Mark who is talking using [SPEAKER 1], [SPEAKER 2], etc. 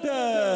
[SPEAKER 1] quarter.